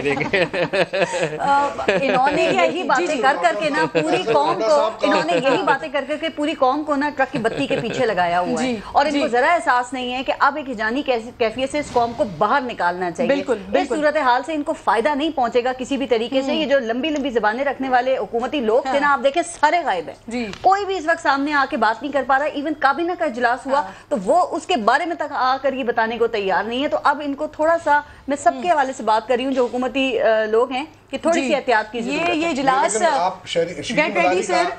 नहीं देंगे इन्होंने यही बातें कर करके ना पूरी कौम को इन्होंने यही बातें कर करके पूरी कौम को ना ट्रक की बत्ती के पीछे लगाया हुआ है। और इनको जरा एहसास नहीं है कि अब एक हिजानी कैफियत से इस कौम को बाहर निकालना चाहिए। बिल्कुल, इस सूरत हाल से इनको फ़ायदा नहीं पहुंचेगा किसी भी तरीके से। ये जो लंबी लंबी जबानें रखने वाले हुकूमती लोग थे ना आप देखें सारे गायब है। कोई भी इस वक्त सामने आके बात नहीं कर पा रहा इवन काबीना का इजलास हुआ तो वो उसके बारे में तक आकर ये बताने को तैयार नहीं है। तो अब इनको थोड़ा सा मैं सबके हवाले से बात कर रही हूँ जो हुकूमती लोग हैं कि थोड़ी सी एहतियात की ये ये इजलास गेट रेडी सर